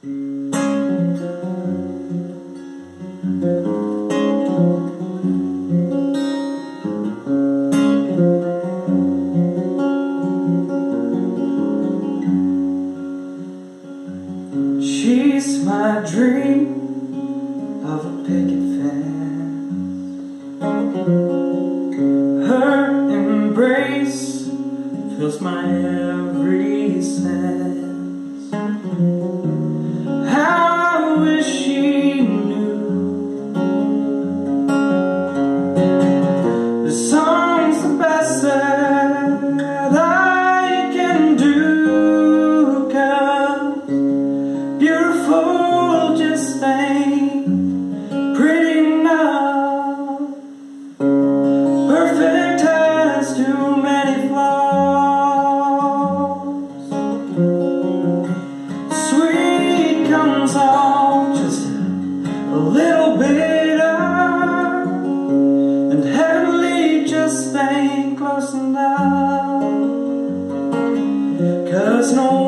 She's my dream of a picket fence. Her embrace fills my every little bitter, and heavenly just ain't close enough. Cause no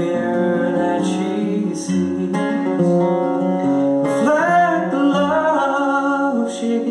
mirror that she sees. Reflect the love she